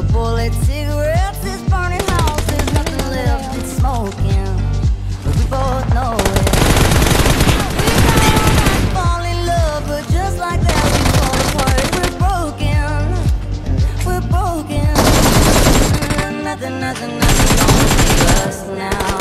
a bullet, cigarettes, this burning house, there's nothing left, but smoking. But we both know it. We thought fall in love, but just like that, we fall apart. We're broken, we're broken. Nothing, nothing, nothing gonna save us now.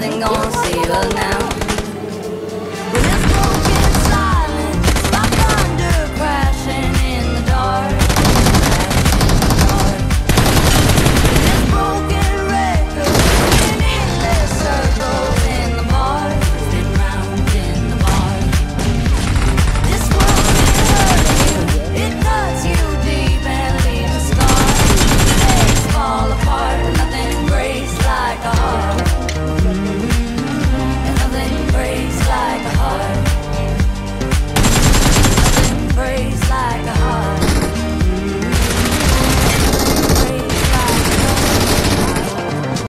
nothing gonna save us now.